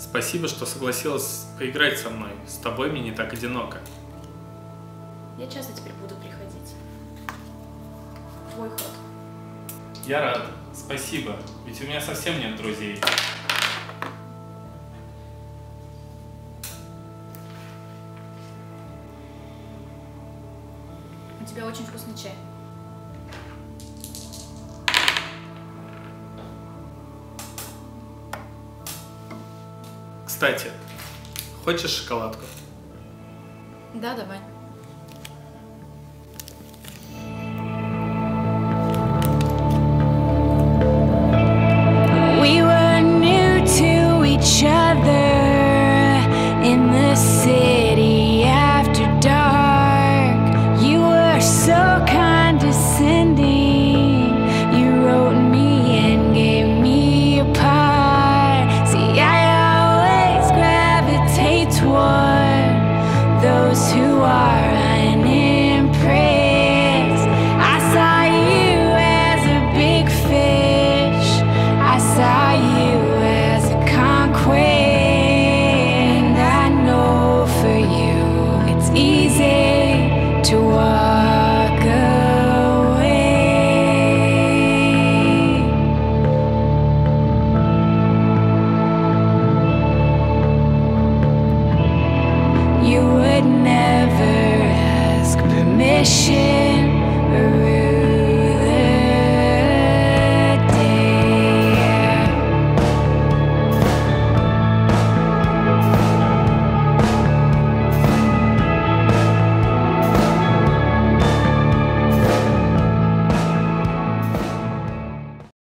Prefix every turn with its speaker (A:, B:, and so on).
A: Спасибо, что согласилась поиграть со мной. С тобой мне не так одиноко.
B: Я часто теперь буду приходить. Твой ход.
A: Я рад. Спасибо. Ведь у меня совсем нет друзей.
B: У тебя очень вкусный чай.
A: Кстати, хочешь шоколадку?
B: Да, давай.
C: Toward those who are never ask permission